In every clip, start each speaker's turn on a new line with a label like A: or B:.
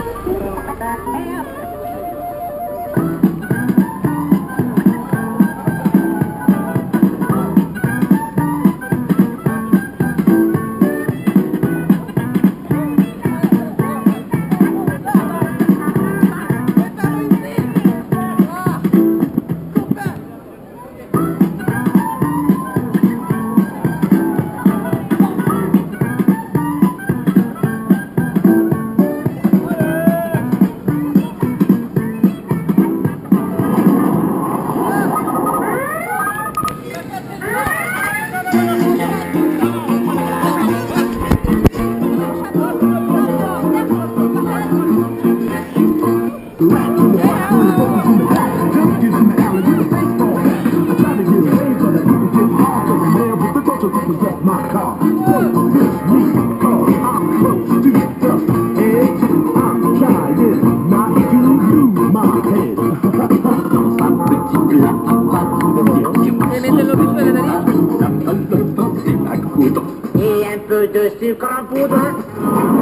A: แอบ
B: get my car. Work this my cause I'm close to the dust. And two, I'm trying not to lose my head.
A: Et un peu de sucre en poudre.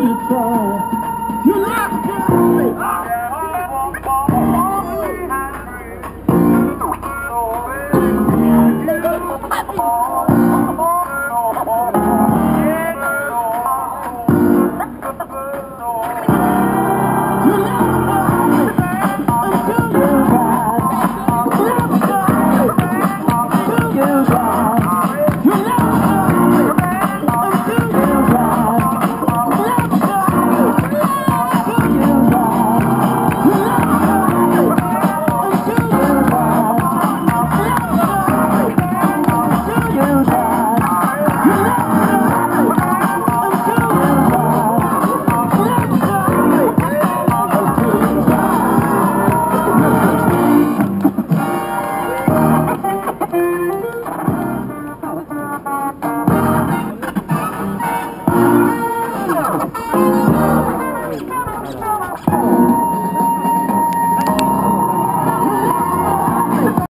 A: you go. You left me.